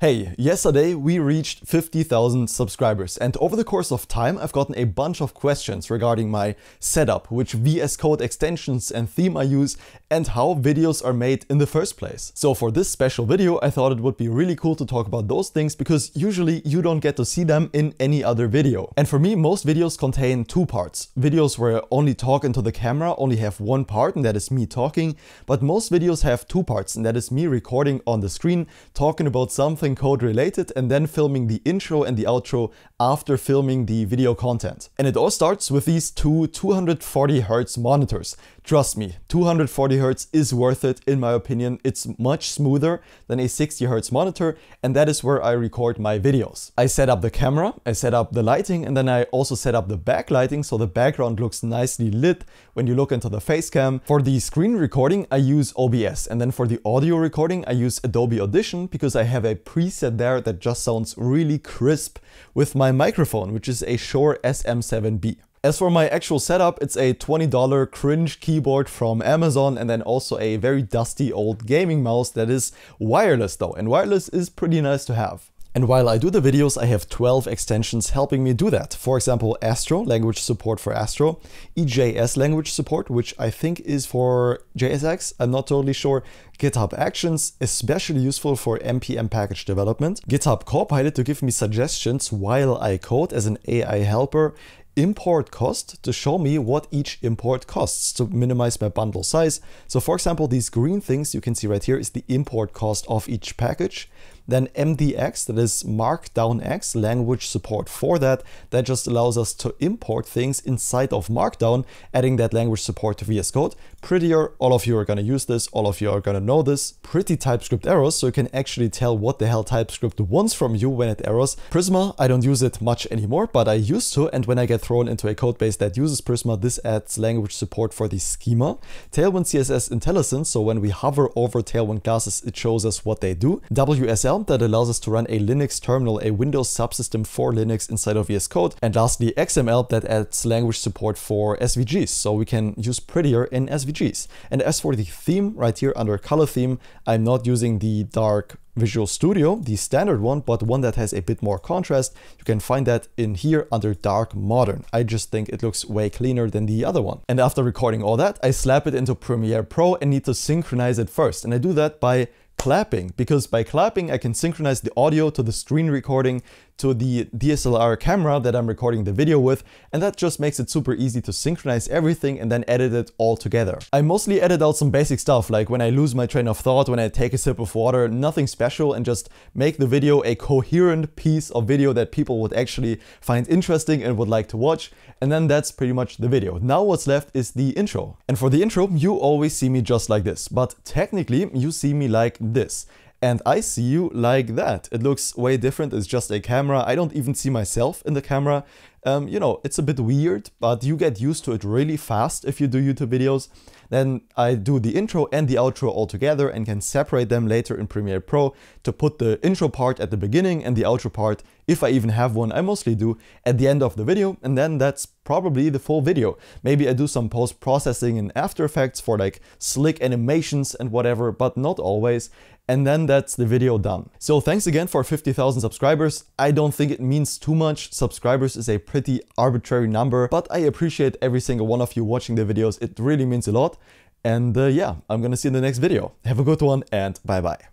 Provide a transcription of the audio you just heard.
Hey, yesterday we reached 50,000 subscribers and over the course of time I've gotten a bunch of questions regarding my setup, which VS Code extensions and theme I use and how videos are made in the first place. So for this special video I thought it would be really cool to talk about those things because usually you don't get to see them in any other video. And for me most videos contain two parts. Videos where I only talk into the camera only have one part and that is me talking, but most videos have two parts and that is me recording on the screen talking about something code related and then filming the intro and the outro after filming the video content. And it all starts with these two 240Hz monitors. Trust me, 240Hz is worth it in my opinion. It's much smoother than a 60Hz monitor and that is where I record my videos. I set up the camera, I set up the lighting and then I also set up the backlighting so the background looks nicely lit when you look into the face cam. For the screen recording I use OBS and then for the audio recording I use Adobe Audition because I have a preset there that just sounds really crisp with my microphone which is a Shure SM7B. As for my actual setup, it's a $20 cringe keyboard from Amazon and then also a very dusty old gaming mouse that is wireless though, and wireless is pretty nice to have. And while I do the videos, I have 12 extensions helping me do that. For example, Astro, language support for Astro, EJS language support, which I think is for JSX, I'm not totally sure, GitHub Actions, especially useful for NPM package development, GitHub Copilot to give me suggestions while I code as an AI helper, import cost to show me what each import costs to minimize my bundle size. So for example, these green things you can see right here is the import cost of each package. Then MDX, that is Markdown X, language support for that. That just allows us to import things inside of Markdown, adding that language support to VS Code. Prettier, all of you are gonna use this, all of you are gonna know this. Pretty TypeScript errors, so you can actually tell what the hell TypeScript wants from you when it errors. Prisma, I don't use it much anymore, but I used to, and when I get thrown into a codebase that uses Prisma, this adds language support for the schema. Tailwind CSS IntelliSense, so when we hover over Tailwind classes, it shows us what they do. WSL, that allows us to run a Linux terminal, a Windows subsystem for Linux inside of VS Code. And lastly, XML that adds language support for SVGs, so we can use prettier in SVGs. And as for the theme, right here under color theme, I'm not using the dark Visual Studio, the standard one, but one that has a bit more contrast. You can find that in here under Dark Modern. I just think it looks way cleaner than the other one. And after recording all that, I slap it into Premiere Pro and need to synchronize it first. And I do that by clapping because by clapping I can synchronize the audio to the screen recording to the DSLR camera that I'm recording the video with and that just makes it super easy to synchronize everything and then edit it all together. I mostly edit out some basic stuff like when I lose my train of thought, when I take a sip of water, nothing special and just make the video a coherent piece of video that people would actually find interesting and would like to watch and then that's pretty much the video. Now what's left is the intro. And for the intro you always see me just like this but technically you see me like this and I see you like that. It looks way different, it's just a camera. I don't even see myself in the camera. Um, you know, it's a bit weird, but you get used to it really fast if you do YouTube videos. Then I do the intro and the outro all together and can separate them later in Premiere Pro to put the intro part at the beginning and the outro part, if I even have one, I mostly do, at the end of the video. And then that's probably the full video. Maybe I do some post-processing in After Effects for like slick animations and whatever, but not always and then that's the video done. So thanks again for 50,000 subscribers. I don't think it means too much. Subscribers is a pretty arbitrary number, but I appreciate every single one of you watching the videos. It really means a lot. And uh, yeah, I'm gonna see you in the next video. Have a good one and bye bye.